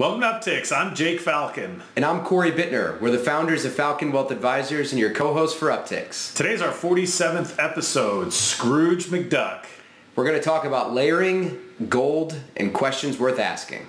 Welcome to Upticks. I'm Jake Falcon. And I'm Corey Bittner. We're the founders of Falcon Wealth Advisors and your co-host for Upticks. Today's our 47th episode, Scrooge McDuck. We're going to talk about layering, gold, and questions worth asking.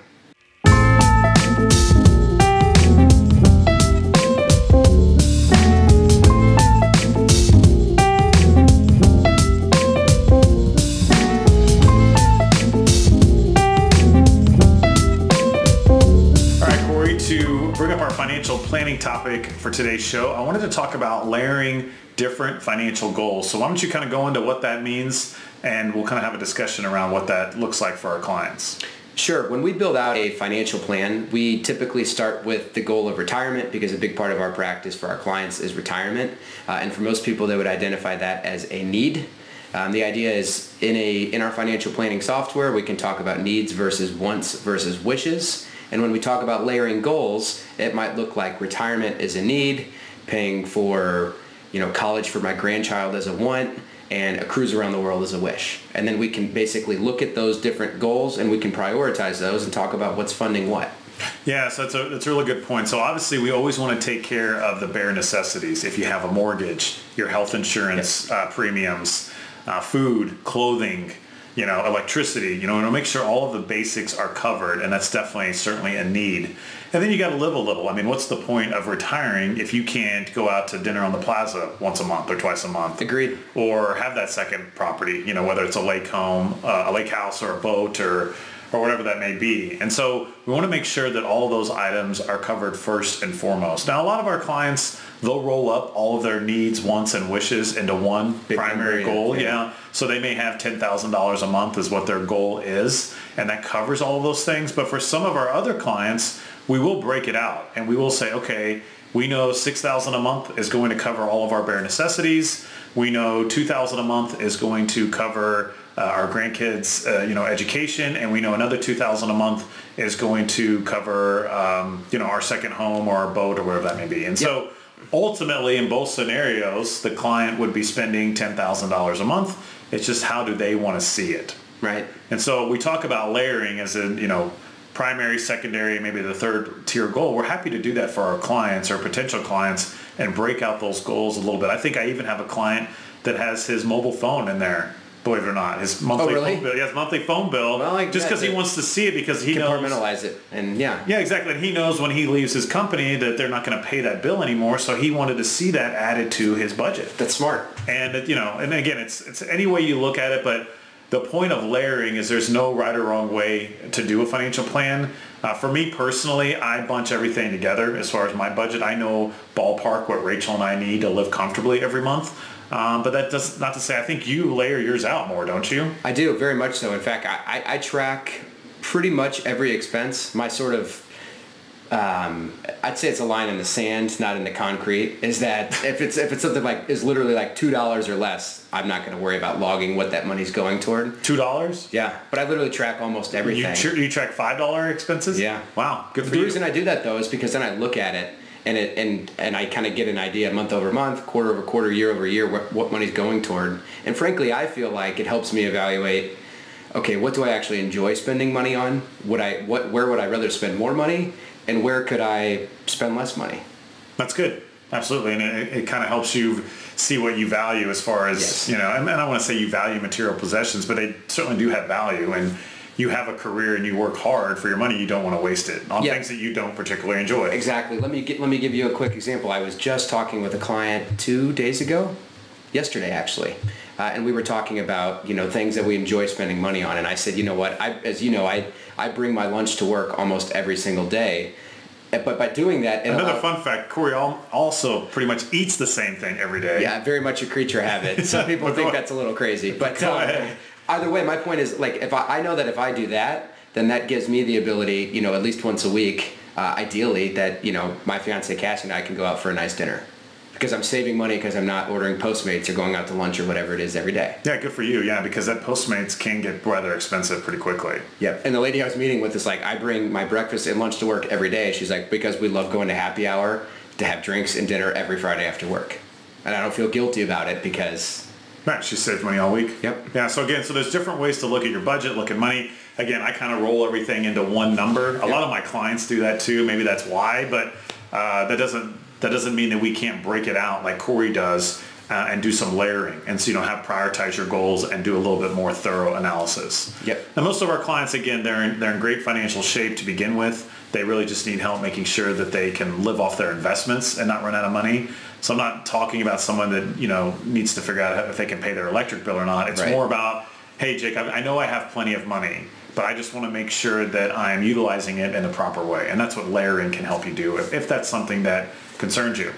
Financial planning topic for today's show. I wanted to talk about layering different financial goals. So why don't you kind of go into what that means and we'll kind of have a discussion around what that looks like for our clients. Sure. When we build out a financial plan, we typically start with the goal of retirement because a big part of our practice for our clients is retirement. Uh, and for most people, they would identify that as a need. Um, the idea is in a in our financial planning software, we can talk about needs versus wants versus wishes. And when we talk about layering goals, it might look like retirement is a need, paying for you know college for my grandchild as a want, and a cruise around the world as a wish. And then we can basically look at those different goals and we can prioritize those and talk about what's funding what. Yeah, so that's a, that's a really good point. So obviously we always want to take care of the bare necessities. If you have a mortgage, your health insurance uh, premiums, uh, food, clothing, you know, electricity, you know, and make sure all of the basics are covered, and that's definitely certainly a need. And then you got to live a little. I mean, what's the point of retiring if you can't go out to dinner on the plaza once a month or twice a month? Agreed. Or have that second property, you know, whether it's a lake home, uh, a lake house, or a boat, or or whatever that may be. And so we want to make sure that all of those items are covered first and foremost. Now, a lot of our clients, they'll roll up all of their needs, wants, and wishes into one Big primary goal. Yeah. yeah. So they may have $10,000 a month is what their goal is, and that covers all of those things. But for some of our other clients, we will break it out and we will say, okay, we know 6000 a month is going to cover all of our bare necessities. We know 2000 a month is going to cover uh, our grandkids, uh, you know, education, and we know another two thousand a month is going to cover, um, you know, our second home or our boat or wherever that may be. And yep. so, ultimately, in both scenarios, the client would be spending ten thousand dollars a month. It's just how do they want to see it, right? And so we talk about layering as in, you know, primary, secondary, maybe the third tier goal. We're happy to do that for our clients or potential clients and break out those goals a little bit. I think I even have a client that has his mobile phone in there believe it or not. His monthly oh, really? phone bill. He has monthly phone bill. Well, like just because he wants to see it because he compartmentalize knows, it and yeah. Yeah, exactly. And he knows when he leaves his company that they're not going to pay that bill anymore. So he wanted to see that added to his budget. That's smart. And you know, and again, it's it's any way you look at it, but the point of layering is there's no right or wrong way to do a financial plan. Uh, for me personally, I bunch everything together as far as my budget. I know ballpark what Rachel and I need to live comfortably every month. Um, but that does not to say I think you layer yours out more, don't you? I do very much so. In fact, I, I, I track pretty much every expense. My sort of um, I'd say it's a line in the sand, not in the concrete. Is that if it's if it's something like is literally like two dollars or less, I'm not going to worry about logging what that money's going toward. Two dollars? Yeah, but I literally track almost everything. You, you track five dollar expenses? Yeah. Wow, good for the you. The reason I do that though is because then I look at it and it and and I kind of get an idea month over month, quarter over quarter, year over year what, what money's going toward. And frankly, I feel like it helps me evaluate. Okay, what do I actually enjoy spending money on? Would I what where would I rather spend more money, and where could I spend less money? That's good, absolutely, and it, it kind of helps you see what you value as far as yes. you know. And I don't want to say you value material possessions, but they certainly do have value and you have a career and you work hard for your money, you don't want to waste it on things that you don't particularly enjoy. Exactly. Let me get, let me give you a quick example. I was just talking with a client two days ago, yesterday actually, uh, and we were talking about you know things that we enjoy spending money on. And I said, you know what? I, as you know, I I bring my lunch to work almost every single day. But by doing that, another fun fact: Corey also pretty much eats the same thing every day. Yeah, very much a creature habit. Some people think that's a little crazy, but um, either way, my point is like if I, I know that if I do that, then that gives me the ability, you know, at least once a week, uh, ideally, that you know my fiance Cassie and I can go out for a nice dinner because I'm saving money because I'm not ordering Postmates or going out to lunch or whatever it is every day. Yeah, good for you. Yeah, because that Postmates can get rather expensive pretty quickly. Yep. And the lady I was meeting with is like, I bring my breakfast and lunch to work every day. She's like, because we love going to happy hour to have drinks and dinner every Friday after work. And I don't feel guilty about it because Right, she saved money all week. Yep. Yeah. So again, so there's different ways to look at your budget, look at money. again, I kind of roll everything into one number. A lot of my clients do that too. Maybe that's why, but uh, that doesn't that doesn't mean that we can't break it out like Corey does uh, and do some layering. And so you know have prioritize your goals and do a little bit more thorough analysis. Yep. And most of our clients, again, they're in, they're in great financial shape to begin with. They really just need help making sure that they can live off their investments and not run out of money. So I'm not talking about someone that you know needs to figure out if they can pay their electric bill or not. It's Right. more about, hey, Jake, I I know I have plenty of money, but I just want to make sure that I am utilizing it in the proper way, and that's what layering can help you do if, if that's something that concerns you.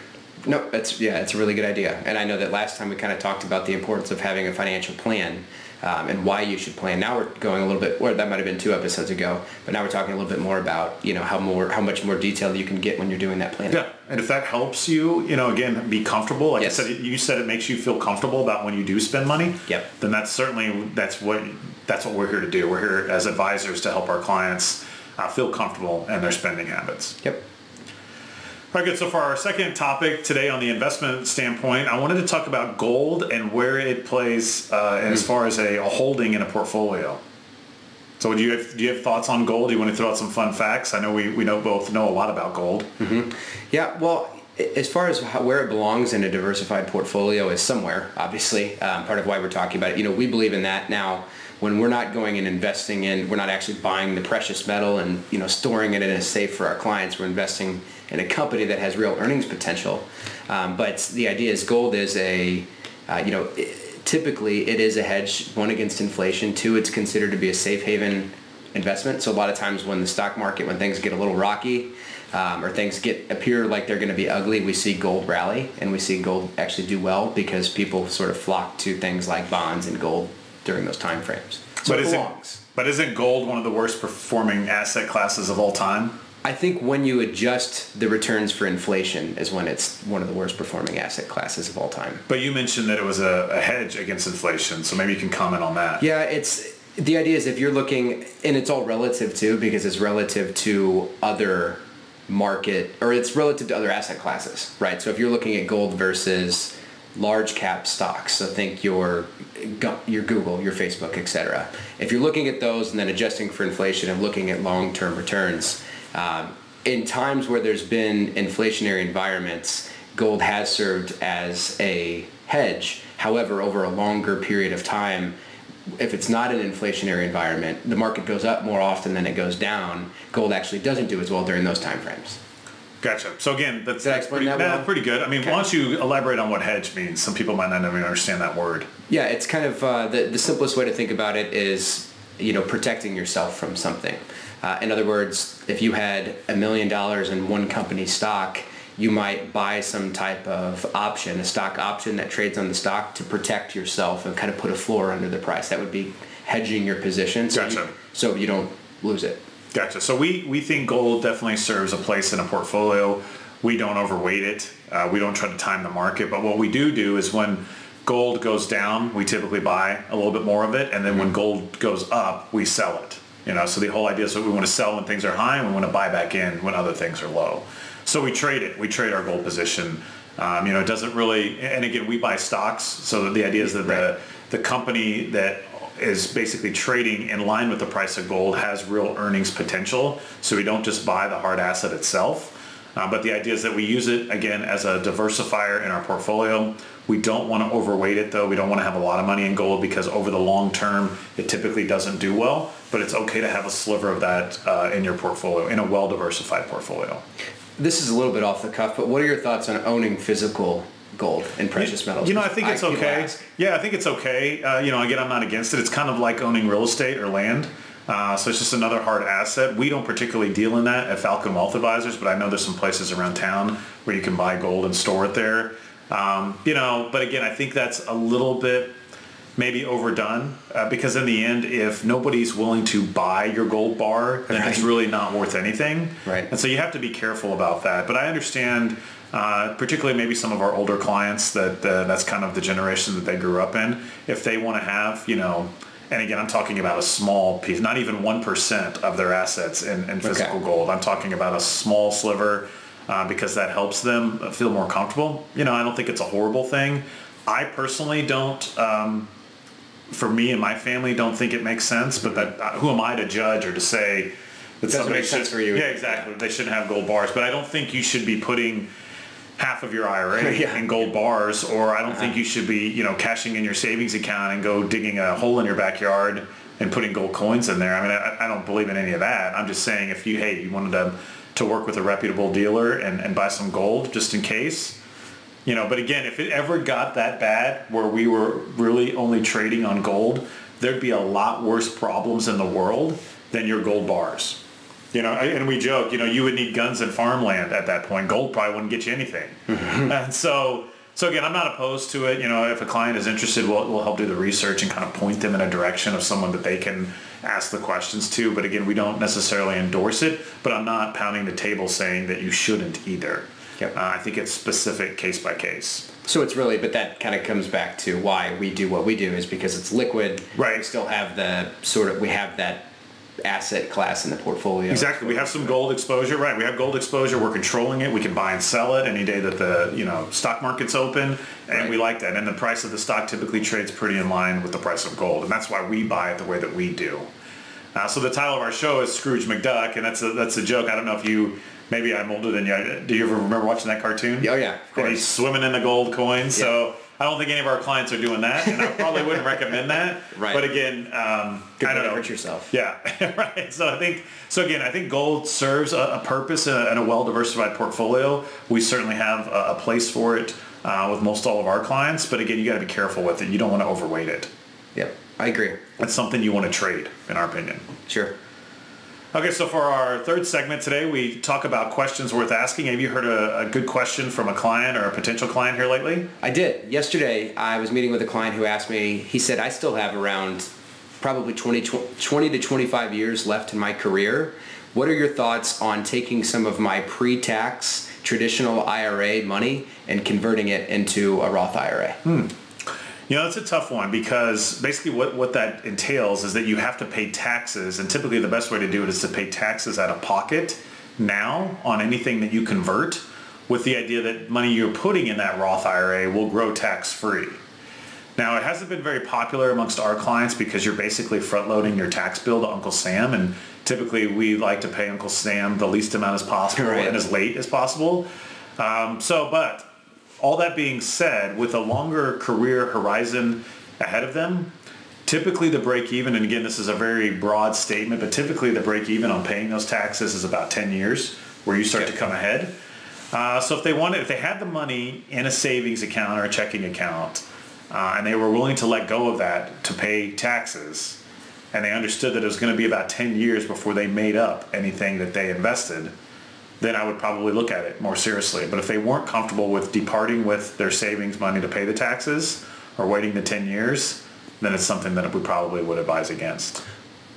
No, that's yeah, it's a really good idea. And I know that last time we kind of talked about the importance of having a financial plan um, and why you should plan. Now we're going a little bit, or that might have been two episodes ago, but now we're talking a little bit more about you know how more how much more detail you can get when you're doing that planning. Yeah, and if that helps you, you know, again, be comfortable. Like Yes. I said, you said it makes you feel comfortable about when you do spend money. Yep. Then that's certainly that's what that's what we're here to do. We're here as advisors to help our clients uh, feel comfortable in their spending habits. Yep. All right, good. So for our second topic today on the investment standpoint, I wanted to talk about gold and where it plays uh, as far as a, a holding in a portfolio. So do you have, do you have thoughts on gold? Do you want to throw out some fun facts? I know we, we know both know a lot about gold. Yeah, well, as far as how, where it belongs in a diversified portfolio is somewhere, obviously. Um, part of why we're talking about it. You know, we believe in that now. When we're not going and investing in, we're not actually buying the precious metal and you know storing it in a safe for our clients. We're investing in a company that has real earnings potential. Um, but the idea is gold is a, uh, you know, i typically it is a hedge. One against inflation. Two, it's considered to be a safe haven investment. So a lot of times when the stock market, when things get a little rocky, um, or things get appear like they're going to be ugly, we see gold rally, and we see gold actually do well because people sort of flock to things like bonds and gold during those time frames. So but it belongs. but isn't gold one of the worst performing asset classes of all time? I think when you adjust the returns for inflation is when it's one of the worst performing asset classes of all time. But you mentioned that it was a, a hedge against inflation, so maybe you can comment on that. Yeah, it's the idea is if you're looking, and it's all relative too, because it's relative to other market or it's relative to other asset classes, right? So if you're looking at gold versus large cap stocks, so think your your Google, your Facebook, etc. If you're looking at those and then adjusting for inflation and looking at long-term returns, um, in times where there's been inflationary environments, gold has served as a hedge. However, over a longer period of time, if it's not an inflationary environment, the market goes up more often than it goes down. Gold actually doesn't do as well during those time frames. Gotcha. So again, that's, that's pretty, that well? pretty good. I mean, Okay. why don't you elaborate on what hedge means? Some people might not even understand that word. Yeah, it's kind of uh, the the simplest way to think about it is you know protecting yourself from something. Uh, in other words, if you had a million dollars in one company stock, you might buy some type of option, a stock option that trades on the stock to protect yourself and kind of put a floor under the price. That would be hedging your position, so Gotcha. you, so you don't lose it. Gotcha. So we, we think gold definitely serves a place in a portfolio. We don't overweight it. Uh, we don't try to time the market. But what we do do is when gold goes down, we typically buy a little bit more of it. And then when gold goes up, we sell it. You know, so the whole idea is that we want to sell when things are high and we want to buy back in when other things are low. So we trade it. We trade our gold position. Um, you know, it doesn't really, and again, we buy stocks. So the idea is that the, the company that is basically trading in line with the price of gold has real earnings potential. So we don't just buy the hard asset itself. Uh, but the idea is that we use it again as a diversifier in our portfolio. We don't want to overweight it though. We don't want to have a lot of money in gold because over the long term, it typically doesn't do well. But it's okay to have a sliver of that uh, in your portfolio, in a well diversified portfolio. This is a little bit off the cuff, but what are your thoughts on owning physical gold and precious metals? You know, I think it's people okay. Yeah, I think it's okay. Uh, you know, again, I'm not against it. It's kind of like owning real estate or land. Uh, so it's just another hard asset. We don't particularly deal in that at Falcon Wealth Advisors, but I know there's some places around town where you can buy gold and store it there. Um, you know, but again, I think that's a little bit maybe overdone uh, because in the end, if nobody's willing to buy your gold bar, then it's really not worth anything. Right. And so you have to be careful about that. But I understand, uh, particularly maybe some of our older clients that uh, that's kind of the generation that they grew up in. If they want to have, you know, and again, I'm talking about a small piece, not even 1% of their assets in, in physical Okay. gold. I'm talking about a small sliver uh, because that helps them feel more comfortable. You know, I don't think it's a horrible thing. I personally don't, um, for me and my family don't think it makes sense. But that uh, who am I to judge or to say that Doesn't make sense should- for you. Yeah, exactly. They shouldn't have gold bars. But I don't think you should be putting half of your IRA Yeah. in gold bars, or I don't think uh-huh. you should be, you know, cashing in your savings account and go digging a hole in your backyard and putting gold coins in there. I mean, I, I don't believe in any of that. I'm just saying if you, hey, you wanted to, to work with a reputable dealer and, and buy some gold just in case, you know, but again, if it ever got that bad where we were really only trading on gold, there'd be a lot worse problems in the world than your gold bars. You know, and we joke, you know, you would need guns and farmland at that point. Gold probably wouldn't get you anything. and so, so again, I'm not opposed to it. You know, if a client is interested, we'll, we'll help do the research and kind of point them in a direction of someone that they can ask the questions to. But again, we don't necessarily endorse it, but I'm not pounding the table saying that you shouldn't either. Yep. Uh, I think it's specific case by case. So it's really, but that kind of comes back to why we do what we do is because it's liquid. Right. We still have the sort of we have that asset class in the portfolio. Exactly. We have some gold exposure, right? We have gold exposure. We're controlling it. We can buy and sell it any day that the you know stock market's open, and Right. we like that. And the price of the stock typically trades pretty in line with the price of gold, and that's why we buy it the way that we do. Uh, so the title of our show is Scrooge McDuck, and that's a that's a joke. I don't know if you maybe I'm older than you. Do you ever remember watching that cartoon? Oh, yeah, of And he's swimming in the gold coins. So. I don't think any of our clients are doing that, and I probably wouldn't recommend that. Right. But again, um, Good I don't know. hurt yourself. Yeah, right. So I think so. Again, I think gold serves a, a purpose and a, a well-diversified portfolio. We certainly have a, a place for it uh, with most all of our clients. But again, you got to be careful with it. You don't want to overweight it. Yep. I agree. It's something you want to trade, in our opinion. Sure. Okay, so for our third segment today, we talk about questions worth asking. Have you heard a, a good question from a client or a potential client here lately? I did. Yesterday, I was meeting with a client who asked me, he said, I still have around probably 20, 20 to 25 years left in my career. What are your thoughts on taking some of my pre-tax traditional IRA money and converting it into a Roth IRA? Hmm. You know, it's a tough one because basically what, what that entails is that you have to pay taxes, and typically the best way to do it is to pay taxes out of pocket now on anything that you convert with the idea that money you're putting in that Roth IRA will grow tax-free. Now, it hasn't been very popular amongst our clients because you're basically front-loading your tax bill to Uncle Sam, and typically we like to pay Uncle Sam the least amount as possible Right. and as late as possible. Um, so, but all that being said, with a longer career horizon ahead of them, typically the break even, and again, this is a very broad statement, but typically the break even on paying those taxes is about 10 years where you start Okay. to come ahead. Uh, so if they wanted, if they had the money in a savings account or a checking account, uh, and they were willing to let go of that to pay taxes, and they understood that it was going to be about 10 years before they made up anything that they invested, then I would probably look at it more seriously. But if they weren't comfortable with departing with their savings money to pay the taxes or waiting the 10 years, then it's something that we probably would advise against.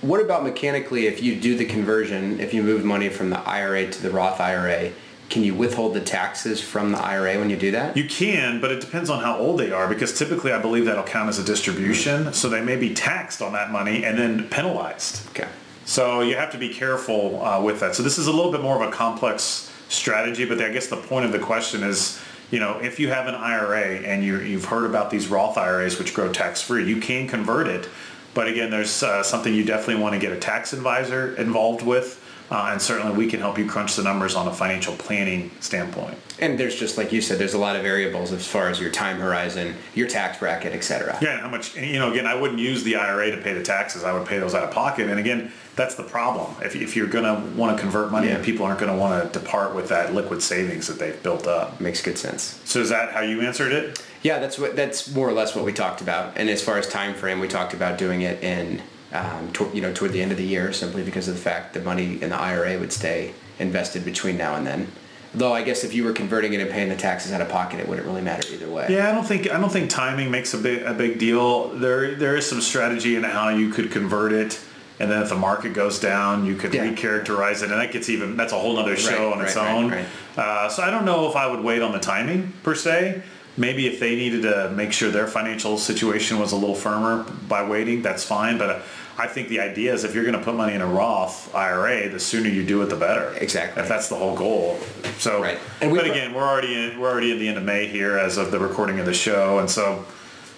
What about mechanically if you do the conversion, if you move money from the IRA to the Roth IRA, can you withhold the taxes from the IRA when you do that? You can, but it depends on how old they are because typically I believe that'll count as a distribution. So they may be taxed on that money and then penalized. Okay. So you have to be careful uh, with that. So this is a little bit more of a complex strategy, but I guess the point of the question is, you know, if you have an IRA and you, you've heard about these Roth IRAs which grow tax-free, you can convert it. But again, there's uh, something you definitely want to get a tax advisor involved with. Uh, and certainly we can help you crunch the numbers on a financial planning standpoint. And there's just like you said, there's a lot of variables as far as your time horizon, your tax bracket, et cetera. Yeah, and how much, you know, again, I wouldn't use the IRA to pay the taxes. I would pay those out of pocket. And again, that's the problem. If, if you're going to want to convert money, Yeah. and people aren't going to want to depart with that liquid savings that they've built up. Makes good sense. So is that how you answered it? Yeah, that's what that's more or less what we talked about. And as far as time frame, we talked about doing it in um, to, you know toward the end of the year, simply because of the fact the money in the IRA would stay invested between now and then. Though I guess if you were converting it and paying the taxes out of pocket, it wouldn't really matter either way. Yeah, I don't think I don't think timing makes a big a big deal. There there is some strategy in how you could convert it, and then if the market goes down, you could Yeah. recharacterize it, and that gets even that's a whole other show Right, on its right, right, own. right. Uh, so I don't know if I would wait on the timing per se. Maybe if they needed to make sure their financial situation was a little firmer by waiting, that's fine. But uh, I think the idea is if you're going to put money in a Roth IRA, the sooner you do it, the better. Exactly. If that's the whole goal. So, Right. And we but again, we're already in, we're already at the end of May here as of the recording of the show, and so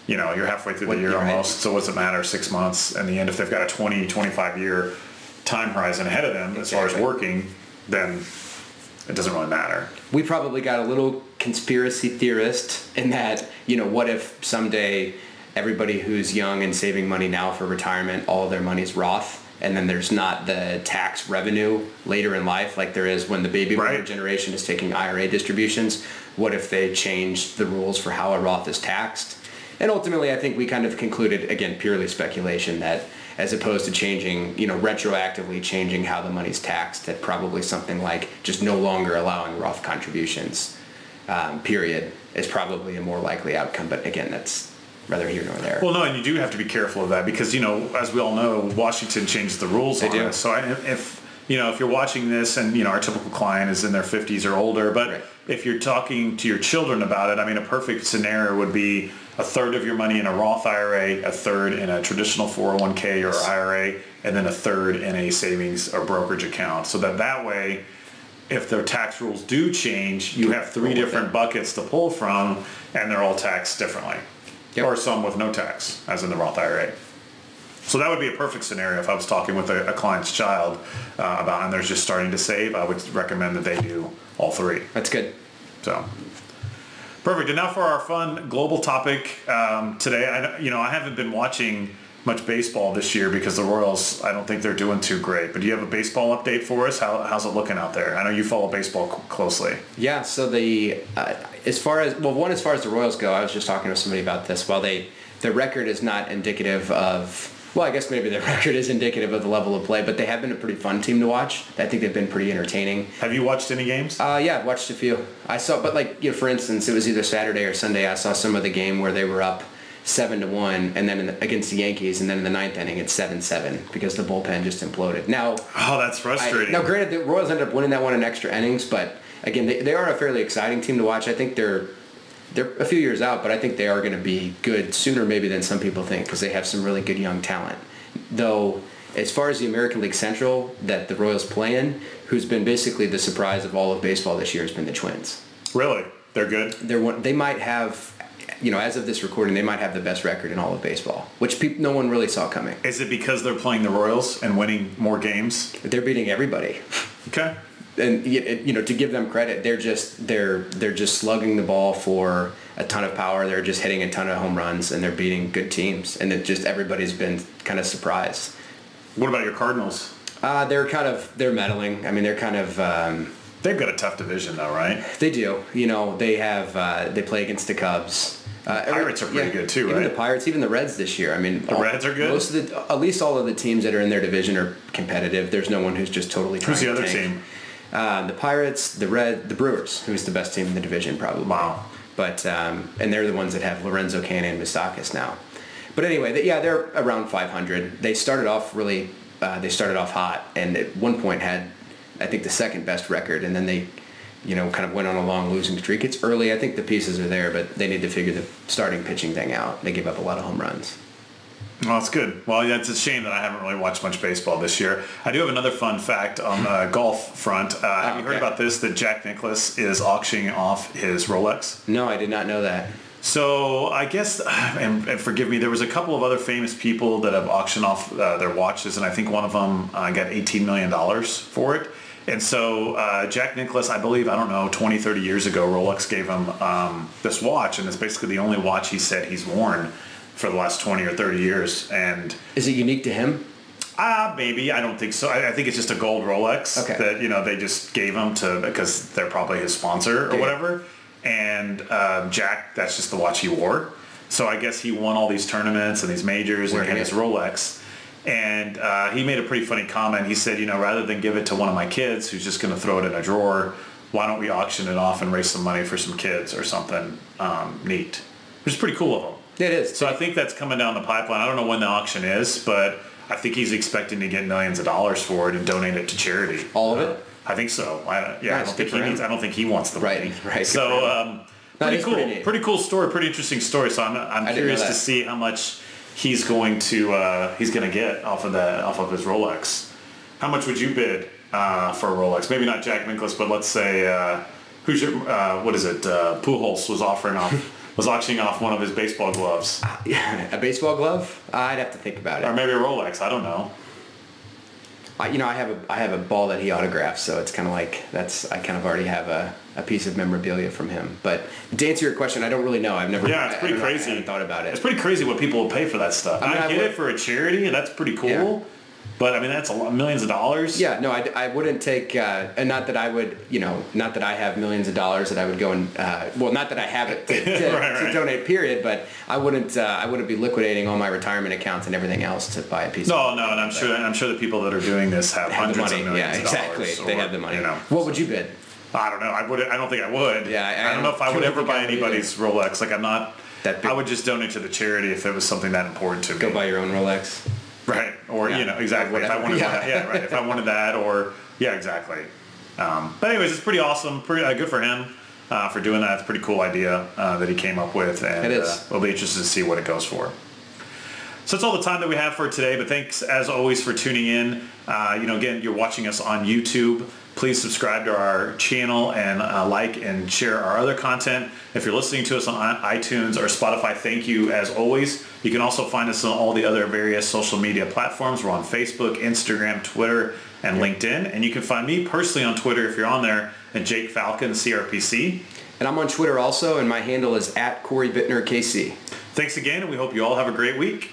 you know, you're halfway through What- the year you're right. almost. So what's it matter? Six months. In the end, if they've got a 20, 25 year time horizon ahead of them as far as working, then it doesn't really matter. we probably got a little conspiracy theorist in that, you know, what if someday everybody who's young and saving money now for retirement, all their money's Roth, and then there's not the tax revenue later in life like there is when the baby boomer Right. generation is taking IRA distributions. What if they changed the rules for how a Roth is taxed? And ultimately, I think we kind of concluded, again, purely speculation, that as opposed to changing, you know, retroactively changing how the money's taxed, that probably something like just no longer allowing Roth contributions, um, period, is probably a more likely outcome. But again, that's rather here nor there. Well, no, and you do have to be careful of that because you know, as we all know, Washington changed the rules They on do. So I, if you know, if you're watching this and you know, our typical client is in their 50s or older, but Right. if you're talking to your children about it, I mean, a perfect scenario would be a third of your money in a Roth IRA, a third in a traditional 401k or IRA, and then a third in a savings or brokerage account. So that that way, if the tax rules do change, you have three different buckets to pull from, and they're all taxed differently Yep. or some with no tax, as in the Roth IRA. So that would be a perfect scenario if I was talking with a, a client's child uh, about, and they're just starting to save. I would recommend that they do all three. That's good. So perfect. And now for our fun global topic um, today. I, you know, I haven't been watching much baseball this year because the Royals. I don't think they're doing too great. But do you have a baseball update for us? How, how's it looking out there? I know you follow baseball closely. Yeah, so the uh, as far as well, one as far as the Royals go, I was just talking to somebody about this. While they the record is not indicative of well, I guess maybe the record is indicative of the level of play, but they have been a pretty fun team to watch. I think they've been pretty entertaining. Have you watched any games? Uh, yeah, I've watched a few. I saw, but like you know, for instance, it was either Saturday or Sunday. I saw some of the game where they were up seven to one, and then in the, against the Yankees, and then in the ninth inning, it's seven seven because the bullpen just imploded. Now, oh, that's I, frustrating. now, granted, the Royals ended up winning that one in extra innings, but again, they, they are a fairly exciting team to watch. I think they're they're a few years out, but I think they are going to be good sooner maybe than some people think because they have some really good young talent. Though, as far as the American League Central that the Royals play in, who's been basically the surprise of all of baseball this year has been the Twins. really? They're good. They're one, they might have, you know, as of this recording, they might have the best record in all of baseball, which peop no one really saw coming. Is it because they're playing the Royals and winning more games? They're beating everybody. Okay. And you know to give them credit they're just they're they're just slugging the ball for a ton of power they're just hitting a ton of home runs and they're beating good teams and it just everybody's been kind of surprised What about your Cardinals? uh, they're kind of they're meddling i mean they're kind of um, They've got a tough division though, right? they do you know they have uh, they play against the cubs uh, every- Pirates are pretty good too, even right? the Pirates, even the Reds this year. I mean, The Reds are good? Most of the, at least all of the teams that are in their division are competitive. There's no one who's just totally Who's the to other tank. team? Uh, the Pirates, the Red, the Brewers, who's the best team in the division probably. Wow. But um, and they're the ones that have Lorenzo Cain and Moustakas now. But anyway, they, yeah, they're around 500. They started off really, uh, they started off hot, and at one point had, I think, the second best record, and then they, you know, kind of went on a long losing streak. It's early. I think the pieces are there, but they need to figure the starting pitching thing out. They give up a lot of home runs. Well, that's good. Well, yeah, it's a shame that I haven't really watched much baseball this year. I do have another fun fact on the golf front. Uh, have you heard about this? That Jack Nicklaus is auctioning off his Rolex. No, I did not know that. So I guess, and, and forgive me, there was a couple of other famous people that have auctioned off uh, their watches, and I think one of them uh, got $18 million for it. And so uh, Jack Nicklaus, I believe, I don't know, 20, 30 years ago, Rolex gave him um, this watch, and it's basically the only watch he said he's worn for the last 20 or 30 years. And Is it unique to him? Ah, maybe. I don't think so. I, I think it's just a gold Rolex Okay. that you know they just gave him to because they're probably his sponsor or Yeah. whatever. And um, Jack, that's just the watch he wore. So I guess he won all these tournaments and these majors and had his Rolex. And uh, he made a pretty funny comment. He said, you know, rather than give it to one of my kids who's just going to throw it in a drawer, why don't we auction it off and raise some money for some kids or something um, neat? Which is pretty cool of him. It is. So I think that's coming down the pipeline. I don't know when the auction is, but I think he's expecting to get millions of dollars for it and donate it to charity. All of it? I think so. I, yeah, I don't think he needs. I don't think he wants the Right, money. right, So um, pretty cool. pretty Pretty, cool story. Pretty interesting story. So I'm I'm curious to see how much he's going to uh, he's going to get off of that off of his Rolex. How much would you bid uh, for a Rolex? Maybe not Jack Nicklaus, but let's say uh, who's your uh, what is it? Uh, Pujols was offering off was auctioning off one of his baseball gloves. Uh, yeah, a baseball glove? I'd have to think about it. Or maybe a Rolex, I don't know. I, you know, I have a I have a ball that he autographed, so it's kind of like that's I kind of already have a, a piece of memorabilia from him. But to answer your question, I don't really know. I've never. Yeah, it's I- I pretty don't know. I crazy. thought about it. It's pretty crazy what people will pay for that stuff. I I, mean, I get would- it for a charity, and that's pretty cool. Yeah. But I mean, that's a lot, millions of dollars. Yeah, no, I, I wouldn't take, uh, and not that I would, you know, not that I have millions of dollars that I would go and, uh, well, not that I have it to, to, Right, to right. donate, period, but I wouldn't, uh, I wouldn't be liquidating all my retirement accounts and everything else to buy a piece. No, of no, no, and I'm sure, and I'm sure the people that are doing this have, have the hundreds money. of millions Yeah, of exactly. dollars. they have the money. You know, what would you bid? I don't know. I would. I don't think I would. Yeah, I- I, I don't know if I would ever buy would either. anybody's Rolex. Like I'm not. That big- I would just donate to the charity if it was something that important to me. Go buy your own Rolex. Right. Or Yeah. you know exactly. If I wanted, Yeah. yeah. yeah, right. If I wanted that, or yeah, exactly. Um, but anyways, it's pretty awesome. Pretty uh, good for him uh, for doing that. It's a pretty cool idea uh, that he came up with, and It is. Uh, we'll be interested to see what it goes for. So that's all the time that we have for today. But thanks as always for tuning in. Uh, you know, again, you're watching us on YouTube. Please subscribe to our channel and uh, like and share our other content. If you're listening to us on iTunes or Spotify, thank you as always. You can also find us on all the other various social media platforms. We're on Facebook, Instagram, Twitter, and LinkedIn. And you can find me personally on Twitter if you're on there at Jake Falcon CRPC. And I'm on Twitter also, and my handle is at Corey Bittner KC. Thanks again, and we hope you all have a great week.